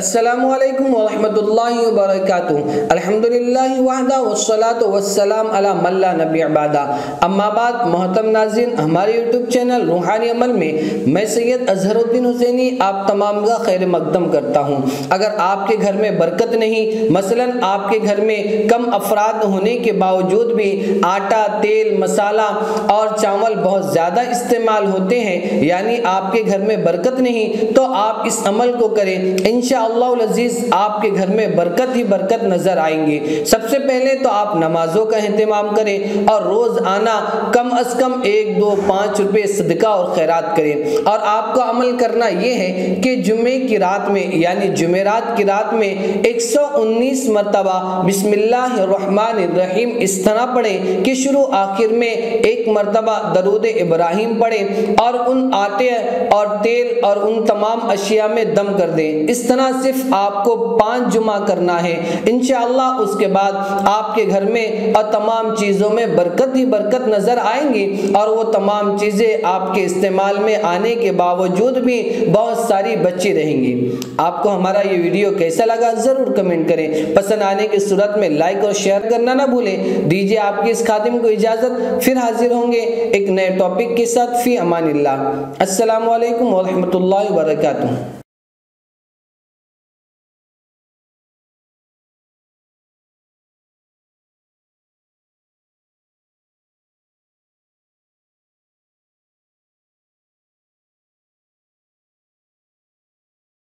السلام علیکم ورحمۃ اللہ وبرکاتہ۔ الحمدللہ وحدہ والصلاة والسلام علی من نبی عبادہ اما بعد، محترم ناظرین، ہمارے یوٹیوب چینل روحانی عمل میں میں سید اظہر الدین حسینی آپ تمام کا خیر مقدم کرتا ہوں۔ اگر آپ کے گھر میں برکت نہیں، مثلا آپ کے گھر میں کم افراد ہونے کے باوجود بھی آٹا، تیل، مسالہ اور چاول بہت زیادہ استعمال ہوتے ہیں یعنی آپ کے گھر میں برکت نہیں، تو آپ اس عمل کو کریں۔ انشاءاللہ اللہ العزیز آپ کے گھر میں برکت ہی برکت نظر آئیں گے سب سے پہلے تو آپ نمازوں کا اہتمام کریں اور روز آنا کم از کم ایک، دو، پانچ روپے صدقہ اور خیرات کریں۔ اور آپ کو عمل کرنا یہ ہے کہ جمعے کی رات میں یعنی جمعرات کی رات میں ایک سو انیس مرتبہ بسم اللہ الرحمن الرحیم اس طرح پڑھیں کہ شروع آخر میں ایک مرتبہ درود ابراہیم پڑھیں اور ان آٹے اور تیل اور ان تمام اشیاء میں دم کر دیں۔ اس طرح صرف آپ کو پانچ جمعہ کرنا ہے۔ انشاءاللہ اس کے بعد آپ کے گھر میں اور تمام چیزوں میں برکت ہی برکت نظر آئیں گی اور وہ تمام چیزیں آپ کے استعمال میں آنے کے باوجود بھی بہت ساری بچی رہیں گی۔ آپ کو ہمارا یہ ویڈیو کیسا لگا ضرور کمنٹ کریں۔ پسند آنے کی صورت میں لائک اور شیئر کرنا نہ بھولیں۔ دیجیے آپ کی اس خاتم کو اجازت۔ پھر حاضر ہوں گے ایک نئے ٹاپک کے ساتھ۔ فی امان اللہ۔ السلام علیکم ورحمۃ اللہ وبرکاتہ۔